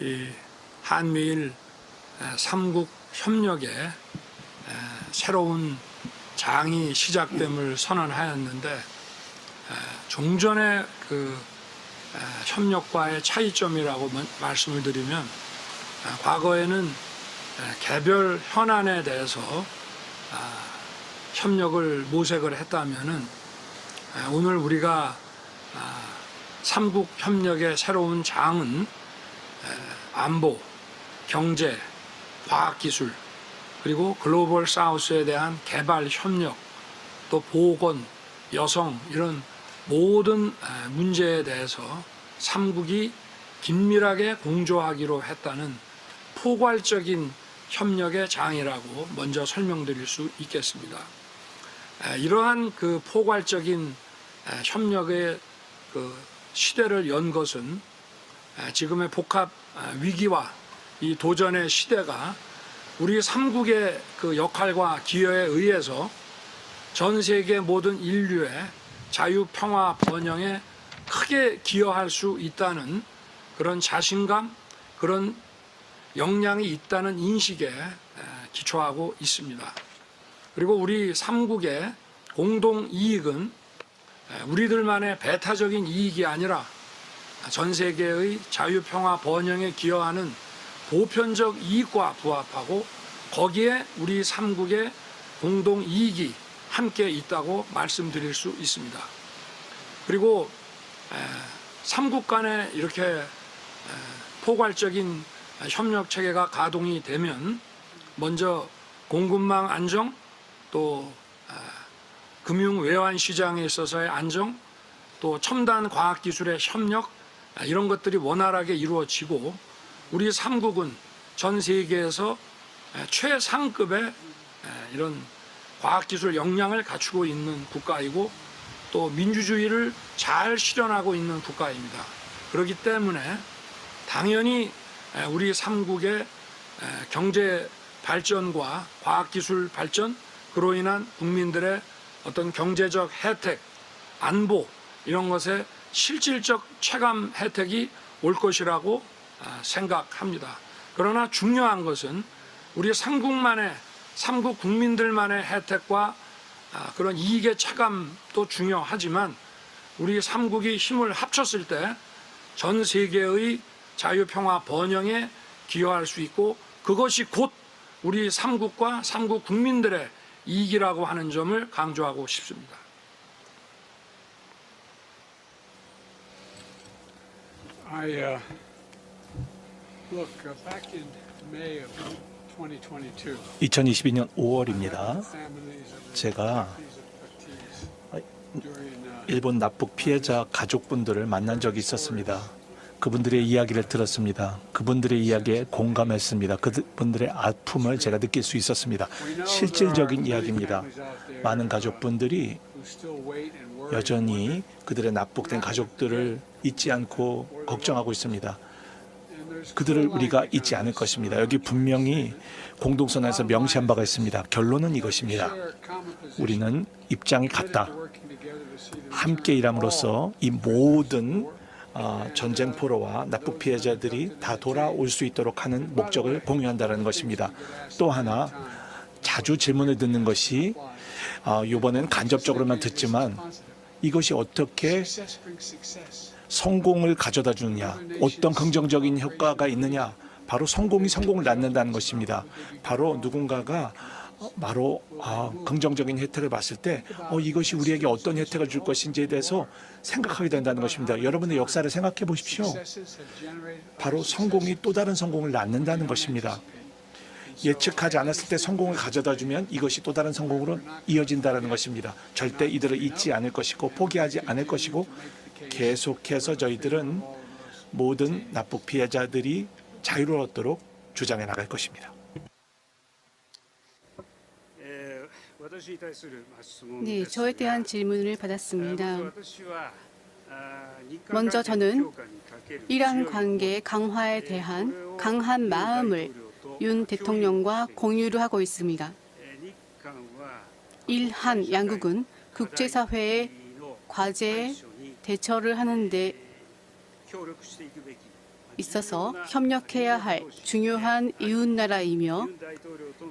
이 한미일 에, 삼국 협력의 에, 새로운 장이 시작됨을 선언하였는데 에, 종전의 그 에, 협력과의 차이점이라고 만- 말씀을 드리면 에, 과거에는 에, 개별 현안에 대해서 아, 협력을 모색을 했다면은 에, 오늘 우리가 아, 삼국 협력의 새로운 장은 에, 안보, 경제, 과학기술 그리고 글로벌 사우스에 대한 개발 협력 또 보건, 여성 이런 모든 에, 문제에 대해서 삼국이 긴밀하게 공조하기로 했다는 포괄적인 협력의 장이라고 먼저 설명드릴 수 있겠습니다. 에, 이러한 그 포괄적인 에, 협력의 그 시대를 연 것은 에, 지금의 복합 아, 위기와 이 도전의 시대가 우리 삼국의 그 역할과 기여에 의해서 전 세계 모든 인류의 자유, 평화, 번영에 크게 기여할 수 있다는 그런 자신감, 그런 역량이 있다는 인식에 에, 기초하고 있습니다. 그리고 우리 삼국의 공동 이익은 에, 우리들만의 배타적인 이익이 아니라 전 세계의 자유, 평화, 번영에 기여하는 보편적 이익과 부합하고 거기에 우리 삼국의 공동 이익이 함께 있다고 말씀드릴 수 있습니다. 그리고 에, 삼국 간에 이렇게 에, 포괄적인 협력 체계가 가동이 되면 먼저 공급망 안정 또 에, 금융 외환 시장에 있어서의 안정 또 첨단 과학 기술의 협력 아, 이런 것들이 원활하게 이루어지고 우리 삼국은 전 세계에서 에, 최상급의 에, 이런 과학기술 역량을 갖추고 있는 국가이고 또 민주주의를 잘 실현하고 있는 국가입니다. 그렇기 때문에 당연히 에, 우리 삼국의 에, 경제 발전과 과학기술 발전 그로 인한 국민들의 어떤 경제적 혜택, 안보 이런 것에 실질적 체감 혜택이 올 것이라고 아, 생각합니다. 그러나 중요한 것은 우리 삼국만의 삼국 국민들만의 혜택과 아, 그런 이익의 체감도 중요하지만 우리 삼국이 힘을 합쳤을 때 전 세계의 자유 평화 번영에 기여할 수 있고 그것이 곧 우리 삼국과 삼국 국민들의 이익이라고 하는 점을 강조하고 싶습니다. I, uh, look, uh, back in May of 2022, 2022년 5월입니다. families of the 제가 uh, 일본 납북 피해자 가족분들을 만난 적이 있었습니다. 그분들의 이야기를 들었습니다. 그분들의 이야기에 공감했습니다. 그분들의 아픔을 제가 느낄 수 있었습니다. 실질적인 이야기입니다. 많은 가족분들이 여전히 그들의 납북된 가족들을 잊지 않고 걱정하고 있습니다. 그들을 우리가 잊지 않을. 것입니다. 여기 분명히 공동선언에서 명시한 바가 있습니다. 결론은 이것입니다. 우리는 입장이 같다. 함께 일함으로써 이 모든 어, 전쟁 포로와 납북 피해자들이 다 돌아올 수 있도록 하는 목적을 공유한다는 것입니다. 또 하나 자주 질문을 듣는 것이 어, 이번엔 간접적으로만 듣지만 이것이 어떻게. 성공을 가져다 주느냐, 어떤 긍정적인 효과가 있느냐, 바로 성공이 성공을 낳는다는 것입니다. 바로 누군가가 어, 바로 아, 긍정적인 혜택을 봤을 때 어, 이것이 우리에게 어떤 혜택을 줄 것인지에 대해서 생각하게 된다는 것입니다. 여러분의 역사를 생각해 보십시오. 바로 성공이 또 다른 성공을 낳는다는 것입니다. 예측하지 않았을 때 성공을 가져다 주면 이것이 또 다른 성공으로 이어진다는 것입니다. 절대 이들을 잊지 않을 것이고 포기하지 않을 것이고 계속해서 저희들은 모든 납북 피해자들이 자유로웠도록 주장해 나갈 것입니다. 네, 저에 대한 질문을 받았습니다. 먼저 저는 이란 관계 강화에 대한 강한 마음을 윤 대통령과 공유를 하고 있습니다. 일한 양국은 국제사회의 과제에 대처를 하는데 있어서 협력해야 할 중요한 이웃나라이며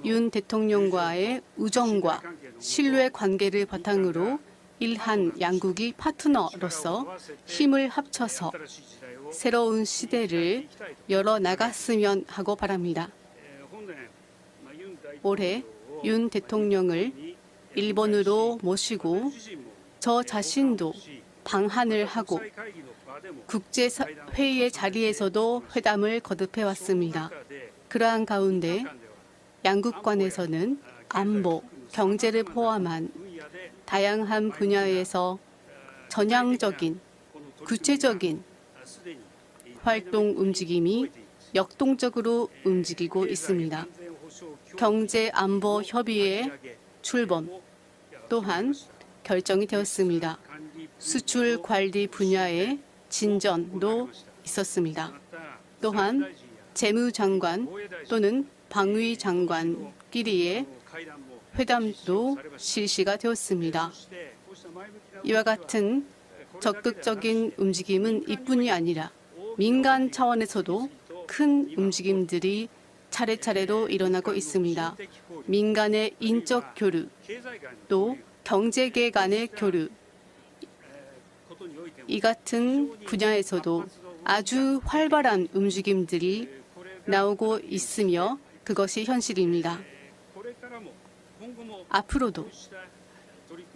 윤 대통령과의 우정과 신뢰 관계를 바탕으로 일한 양국이 파트너로서 힘을 합쳐서 새로운 시대를 열어 나갔으면 하고 바랍니다. 올해 윤 대통령을 일본으로 모시고 저 자신도 방한을 하고 국제회의의 자리에서도 회담을 거듭해 왔습니다. 그러한 가운데 양국 간에서는 안보, 경제를 포함한 다양한 분야에서 전향적인, 구체적인 활동 움직임이 역동적으로 움직이고 있습니다. 경제 안보 협의의 출범 또한 결정이 되었습니다. 수출 관리 분야의 진전도 있었습니다. 또한 재무장관 또는 방위장관끼리의 회담도 실시가 되었습니다. 이와 같은 적극적인 움직임은 이뿐이 아니라 민간 차원에서도 큰 움직임들이 차례차례로 일어나고 있습니다. 민간의 인적 교류, 또 경제계 간의 교류, 이 같은 분야에서도 아주 활발한 움직임들이 나오고 있으며 그것이 현실입니다. 앞으로도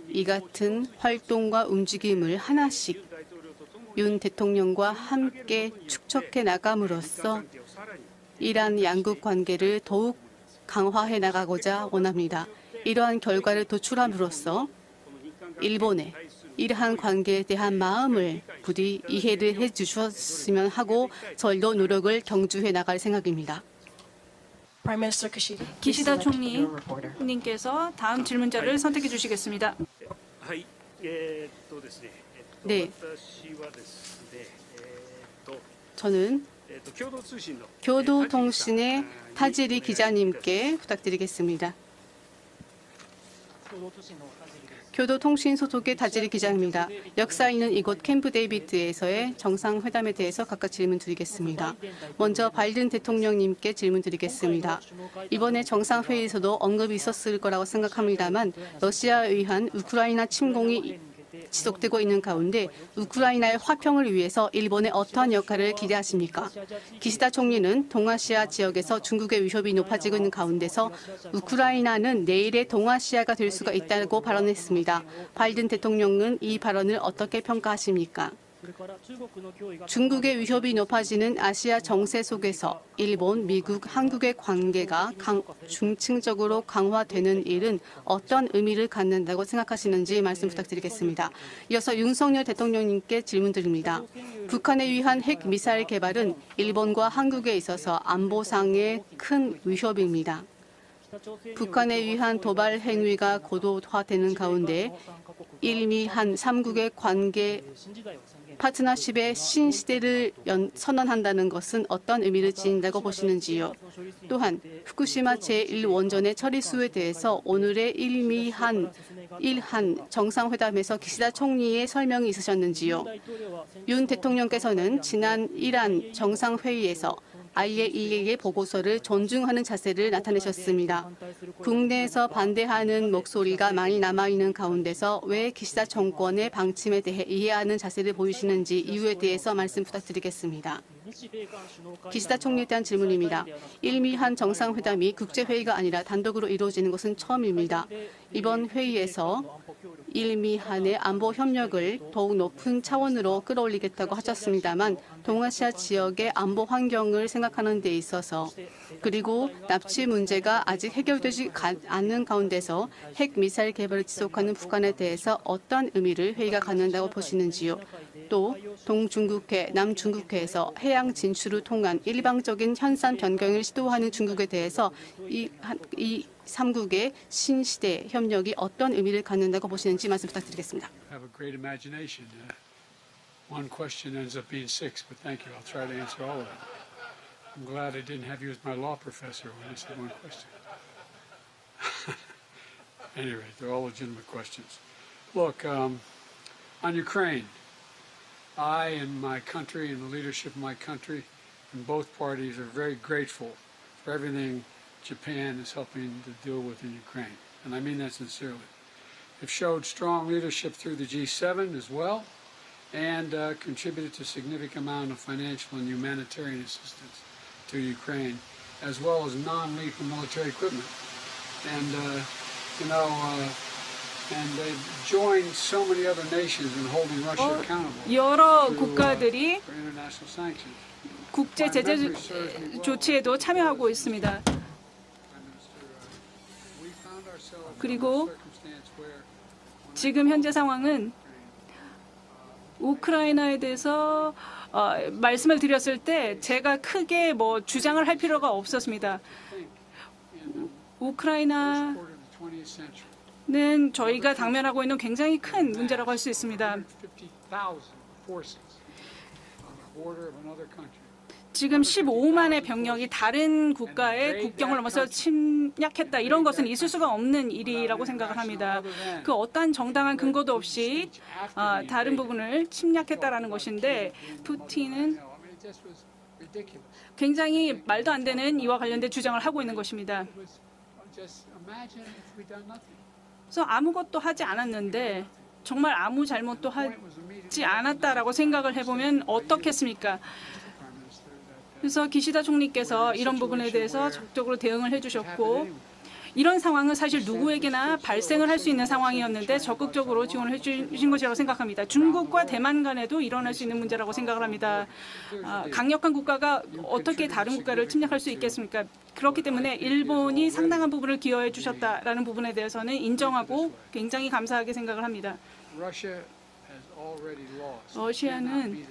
이 같은 활동과 움직임을 하나씩 윤 대통령과 함께 축적해 나감으로써 이란 양국 관계를 더욱 강화해 나가고자 원합니다. 이러한 결과를 도출함으로써 일본의 이러한 관계에 대한 마음을 부디 이해를 해 주셨으면 하고 저희도 노력을 경주해 나갈 생각입니다. 기시다 총리님께서 다음 질문자를 선택해 주시겠습니다. 네. 저는 교도통신의 타지리 기자님께 부탁드리겠습니다. 교도통신 소속의 다지리 기자입니다. 역사 있는 이곳 캠프 데이비드에서의 정상회담에 대해서 각각 질문 드리겠습니다. 먼저 바이든 대통령님께 질문 드리겠습니다. 이번에 정상회의에서도 언급이 있었을 거라고 생각합니다만 러시아에 의한 우크라이나 침공이 지속되고 있는 가운데 우크라이나의 화평을 위해서 일본의 어떠한 역할을 기대하십니까? 기시다 총리는 동아시아 지역에서 중국의 위협이 높아지고 있는 가운데서 우크라이나는 내일의 동아시아가 될 수가 있다고 발언했습니다. 바이든 대통령은 이 발언을 어떻게 평가하십니까? 중국의 위협이 높아지는 아시아 정세 속에서 일본, 미국, 한국의 관계가 강, 중층적으로 강화되는 일은 어떤 의미를 갖는다고 생각하시는지 말씀 부탁드리겠습니다. 이어서 윤석열 대통령님께 질문드립니다. 북한에 의한 핵 미사일 개발은 일본과 한국에 있어서 안보상의 큰 위협입니다. 북한에 의한 도발 행위가 고도화되는 가운데 일미 한 3국의 관계 파트너십의 신시대를 연, 선언한다는 것은 어떤 의미를 지닌다고 보시는지요? 또한 후쿠시마 제1원전의 처리수에 대해서 오늘의 일미한 일한 정상회담에서 기시다 총리의 설명이 있으셨는지요? 윤 대통령께서는 지난 이란 정상회의에서 IAEA의 보고서를 존중하는 자세를 나타내셨습니다. 국내에서 반대하는 목소리가 많이 남아있는 가운데서 왜 기시다 정권의 방침에 대해 이해하는 자세를 보이시는지 이유에 대해서 말씀 부탁드리겠습니다. 기시다 총리에 대한 질문입니다. 일미한 정상회담이 국제회의가 아니라 단독으로 이루어지는 것은 처음입니다. 이번 회의에서 일미한의 안보 협력을 더욱 높은 차원으로 끌어올리겠다고 하셨습니다만 동아시아 지역의 안보 환경을 생각하는 데 있어서 그리고 납치 문제가 아직 해결되지 않는 가운데서 핵 미사일 개발을 지속하는 북한에 대해서 어떤 의미를 회의가 갖는다고 보시는지요? 또 동중국해, 남중국해에서 해양 진출을 통한 일방적인 현상 변경을 시도하는 중국에 대해서 이, 이 3국의 신시대 협력이 어떤 의미를 갖는다고 보시는지 말씀 부탁드리겠습니다. Uh, one question ends up being six, but thank you. I'll try to answer all of it. I'm glad I didn't have you as my law professor when I said one question. anyway, they're all legitimate questions. Look, um, on Ukraine, I and my country and the leadership of my country and both parties are very grateful for everything Japan is helping to deal with in Ukraine. And I mean that sincerely. They've showed strong leadership through the G7 as well and uh, contributed to significant amount of financial and humanitarian assistance to Ukraine, as well as non-lethal military equipment. And, uh, you know, uh, and they've joined so many other nations in holding Russia accountable 여러 uh, 국가들이 for international sanctions. 국제 제재 조치에도 참여하고 있습니다. 그리고 지금 현재 상황은 우크라이나에 대해서 어, 말씀을 드렸을 때 제가 크게 뭐 주장을 할 필요가 없었습니다. 우크라이나 는 quarter of the 20th century, 저희가 당면하고 있는 굉장히 큰 문제라고 할 수 있습니다. 150,000 forces on the border of another country. 지금 15만의 병력이 다른 국가의 국경을 넘어서 침략했다. 이런 것은 있을 수가 없는 일이라고 생각을 합니다. 그 어떠한 정당한 근거도 없이 아, 다른 부분을 침략했다라는 것인데 푸틴은. 굉장히 말도 안 되는 이와 관련된 주장을 하고 있는 것입니다. 그래서 아무것도 하지 않았는데 정말 아무 잘못도 하지 않았다라고 생각을 해보면 어떻겠습니까? 그래서 기시다 총리께서 이런 부분에 대해서 적극적으로 대응을 해주셨고 이런 상황은 사실 누구에게나 발생을 할 수 있는 상황이었는데 적극적으로 지원을 해주신 것이라고 생각합니다. 중국과 대만 간에도 일어날 수 있는 문제라고 생각을 합니다. 아, 강력한 국가가 어떻게 다른 국가를 침략할 수 있겠습니까? 그렇기 때문에 일본이 상당한 부분을 기여해 주셨다라는 부분에 대해서는 인정하고 굉장히 감사하게 생각을 합니다. 러시아는.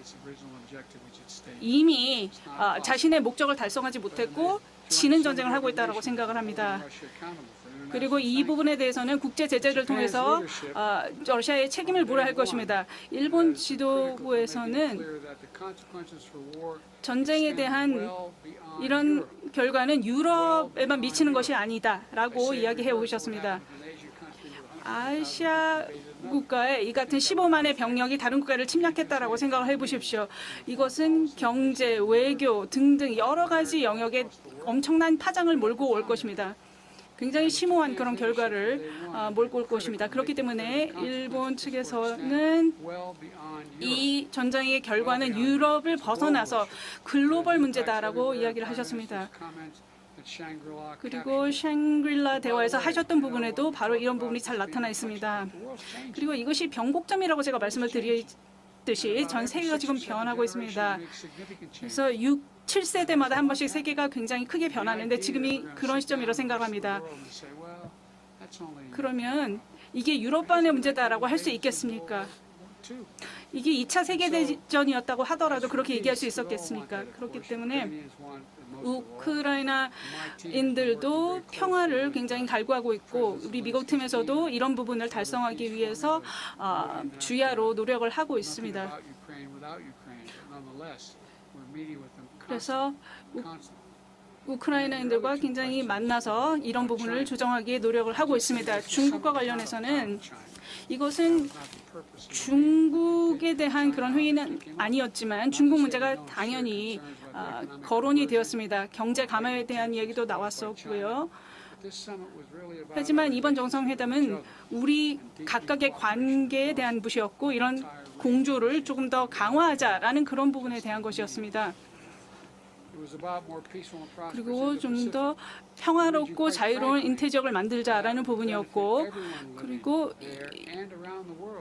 이미 아, 자신의 목적을 달성하지 못했고 지는 전쟁을 하고 있다고 생각을 합니다. 그리고 이 부분에 대해서는 국제 제재를 통해서 아, 러시아의 책임을 물어야 할 것입니다. 일본 지도부에서는 전쟁에 대한 이런 결과는 유럽에만 미치는 것이 아니다라고 이야기해 오셨습니다. 아시아 국가의 이 같은 15만의 병력이 다른 국가를 침략했다라고 생각을 해보십시오. 이것은 경제, 외교 등등 여러 가지 영역에 엄청난 파장을 몰고 올 것입니다. 굉장히 심오한 그런 결과를 아, 몰고 올 것입니다. 그렇기 때문에 일본 측에서는 이 전쟁의 결과는 유럽을 벗어나서 글로벌 문제다라고 이야기를 하셨습니다. 그리고 샹그릴라 대화에서 하셨던 부분에도 바로 이런 부분이 잘 나타나 있습니다. 그리고 이것이 변곡점이라고 제가 말씀을 드렸듯이 전 세계가 지금 변하고 있습니다. 그래서 6, 7세대마다 한 번씩 세계가 굉장히 크게 변하는데 지금이 그런 시점이라고 생각합니다. 그러면 이게 유럽반의 문제다라고 할 수 있겠습니까? 이게 2차 세계대전이었다고 하더라도 그렇게 얘기할 수 있었겠습니까? 그렇기 때문에 우크라이나인들도 평화를 굉장히 갈구하고 있고 우리 미국 팀에서도 이런 부분을 달성하기 위해서 어, 주야로 노력을 하고 있습니다. 그래서 우, 우크라이나인들과 굉장히 만나서 이런 부분을 조정하기에 노력을 하고 있습니다. 중국과 관련해서는 이것은 중국에 대한 그런 회의는 아니었지만 중국 문제가 당연히 어, 거론이 되었습니다. 경제 감화에 대한 이야기도 나왔었고요. 하지만 이번 정상회담은 우리 각각의 관계에 대한 것이었고 이런 공조를 조금 더 강화하자라는 그런 부분에 대한 것이었습니다. 그리고 좀 더 평화롭고 자유로운 인태적을 만들자라는 부분이었고 그리고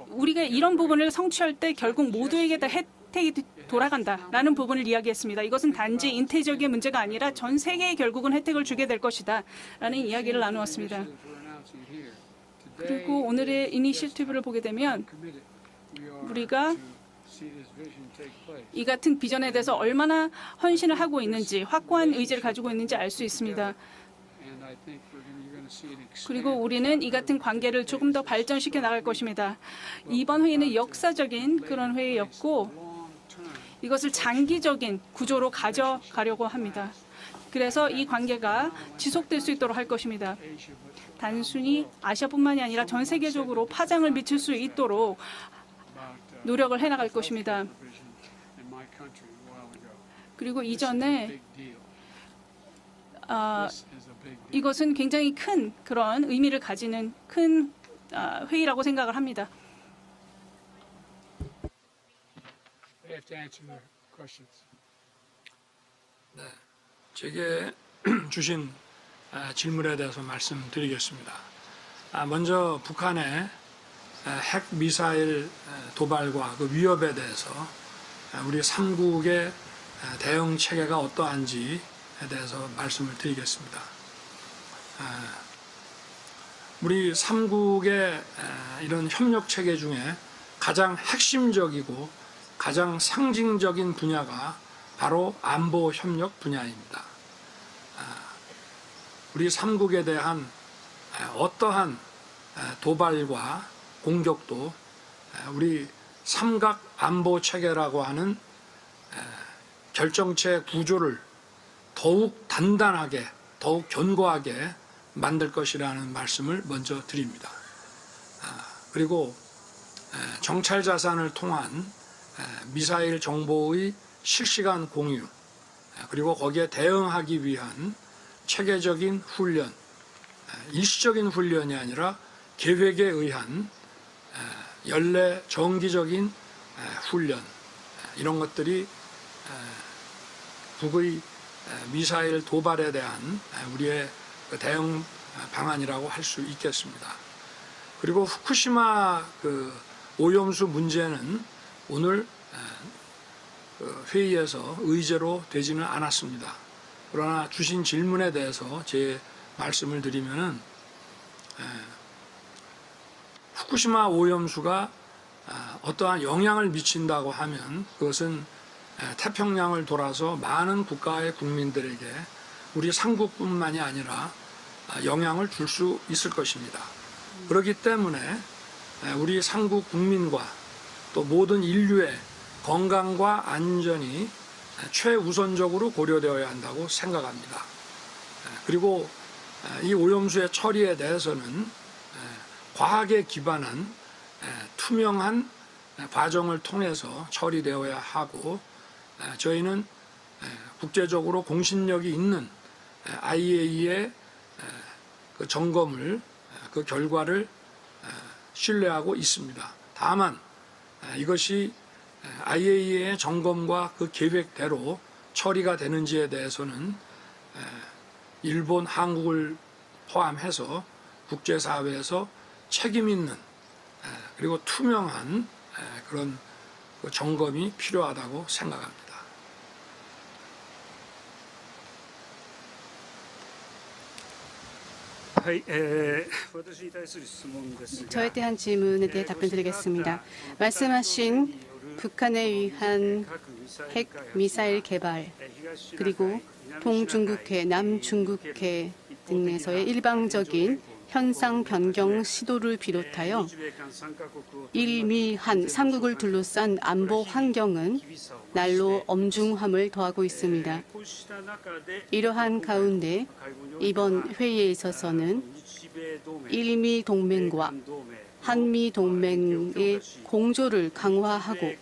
우리가 이런 부분을 성취할 때 결국 모두에게 다 혜택이 돌아간다라는 부분을 이야기했습니다. 이것은 단지 인태적인 문제가 아니라 전 세계에 결국은 혜택을 주게 될 것이다라는 이야기를 나누었습니다. 그리고 오늘의 이니시티브를 보게 되면 우리가 이 같은 비전에 대해서 얼마나 헌신을 하고 있는지 확고한 의지를 가지고 있는지 알 수 있습니다. 그리고 우리는 이 같은 관계를 조금 더 발전시켜 나갈 것입니다. 이번 회의는 역사적인 그런 회의였고 이것을 장기적인 구조로 가져가려고 합니다. 그래서 이 관계가 지속될 수 있도록 할 것입니다. 단순히 아시아뿐만이 아니라 전 세계적으로 파장을 미칠 수 있도록 노력을 해나갈 것입니다. 그리고 이전에 어, 이것은 굉장히 큰 그런 의미를 가지는 큰 어, 회의라고 생각을 합니다. 네, 제게 주신 아, 질문에 대해서 말씀드리겠습니다. 아, 먼저 북한의 핵 미사일 도발과 그 위협에 대해서 우리 3국의 대응 체계가 어떠한지에 대해서 말씀을 드리겠습니다. 우리 3국의 이런 협력 체계 중에 가장 핵심적이고 가장 상징적인 분야가 바로 안보 협력 분야입니다. 우리 3국에 대한 어떠한 도발과 공격도 우리 삼각 안보 체계라고 하는 결정체 구조를 더욱 단단하게, 더욱 견고하게 만들 것이라는 말씀을 먼저 드립니다. 그리고 정찰 자산을 통한 미사일 정보의 실시간 공유, 그리고 거기에 대응하기 위한 체계적인 훈련, 일시적인 훈련이 아니라 계획에 의한 연례 정기적인 훈련 이런 것들이 북의 미사일 도발에 대한 우리의 그 대응 방안이라고 할 수 있겠습니다. 그리고 후쿠시마 그 오염수 문제는 오늘 그 회의에서 의제로 되지는 않았습니다. 그러나 주신 질문에 대해서 제 말씀을 드리면은 후쿠시마 오염수가 아, 어떠한 영향을 미친다고 하면 그것은 태평양을 돌아서 많은 국가의 국민들에게 우리 삼국뿐만이 아니라 아, 영향을 줄 수 있을 것입니다. 그렇기 때문에 우리 삼국 국민과 또 모든 인류의 건강과 안전이 최우선적으로 고려되어야 한다고 생각합니다. 그리고 이 오염수의 처리에 대해서는 과학에 기반한 에, 투명한 에, 과정을 통해서 처리되어야 하고 에, 저희는 에, 국제적으로 공신력이 있는 에, IAEA의 에, 그 점검을 에, 그 결과를 에, 신뢰하고 있습니다. 다만 에, 이것이 에, IAEA의 점검과 그 계획대로 처리가 되는지에 대해서는 에, 일본, 한국을 포함해서 국제사회에서 책임 있는 그리고 투명한 그런 그 점검이 필요하다고 생각합니다. 저에 대한 질문에 대해 답변드리겠습니다. 말씀하신 북한에 의한 핵 미사일 개발 그리고 동중국해, 남중국해 등에서의 일방적인 현상 변경 시도를 비롯하여 일미 한 삼국을 둘러싼 안보 환경은 날로 엄중함을 더하고 있습니다. 이러한 가운데 이번 회의에 있어서는 일미 동맹과 한미 동맹의 공조를 강화하고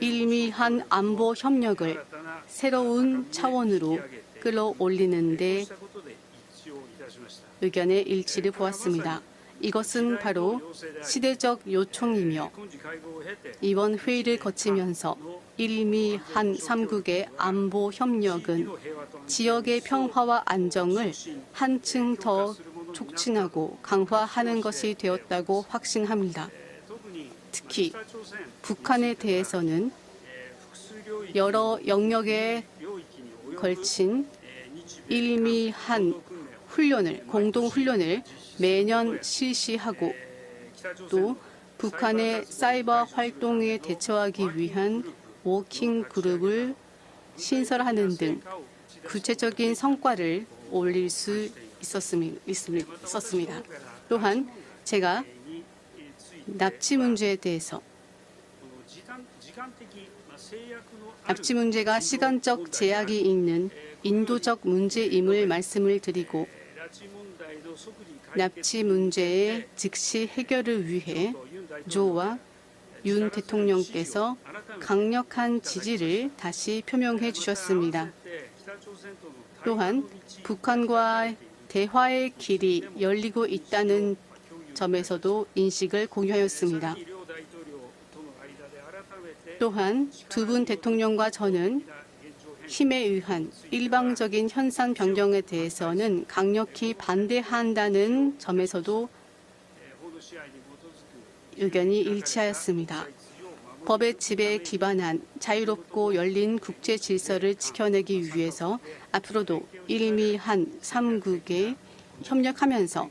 일미한 안보 협력을 새로운 차원으로 끌어올리는 데 의견의 일치를 보았습니다. 이것은 바로 시대적 요청이며 이번 회의를 거치면서 일미 한 3국의 안보 협력은 지역의 평화와 안정을 한층 더 촉진하고 강화하는 것이 되었다고 확신합니다. 특히 북한에 대해서는 여러 영역에 걸친 일미 한 훈련을 공동 훈련을 매년 실시하고 또 북한의 사이버 활동에 대처하기 위한 워킹 그룹을 신설하는 등 구체적인 성과를 올릴 수 있었습니다. 또한 제가 납치 문제에 대해서 납치 문제가 시간적 제약이 있는 인도적 문제임을 말씀을 드리고 납치 문제의 즉시 해결을 위해 조와 윤 대통령께서 강력한 지지를 다시 표명해 주셨습니다. 또한 북한과 대화의 길이 열리고 있다는 점에서도 인식을 공유하였습니다. 또한 두 분 대통령과 저는 힘에 의한 일방적인 현상 변경에 대해서는 강력히 반대한다는 점에서도 의견이 일치하였습니다. 법의 지배에 기반한 자유롭고 열린 국제 질서를 지켜내기 위해서 앞으로도 일미한 3국에 협력하면서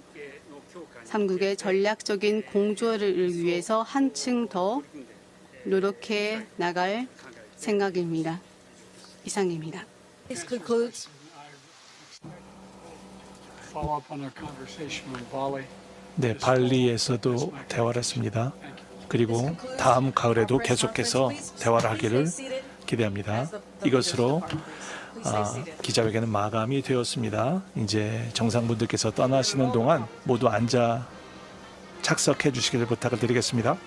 3국의 전략적인 공조를 위해서 한층 더 노력해 나갈 생각입니다. 이상입니다. This concludes. Follow up on our conversation on Bali. 네, 발리에서도 대화를 했습니다. 그리고 다음 가을에도 계속해서 대화를 하기를 기대합니다. 이것으로 아, 기자회견은 마감이 되었습니다. 이제 정상분들께서 떠나시는 동안 모두 앉아 착석해 주시기를 부탁을 드리겠습니다.